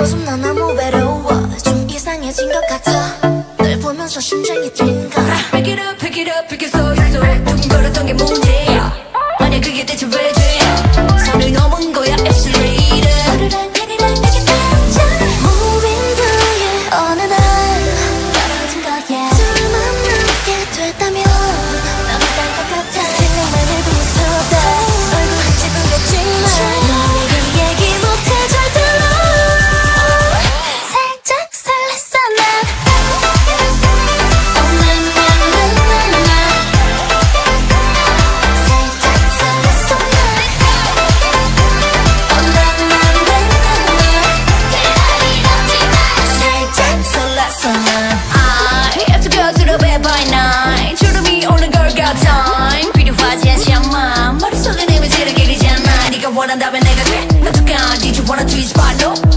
요즘 난 너무 외로워. 좀 이상해진 것 같아. 널 보면서 심장이 뛴가? Pick it up, pick it up, pick it so so. 두근거렸던 게 뭔지. 원한다면 내가 그래 어떻게 알지 원한 뒤집어 놓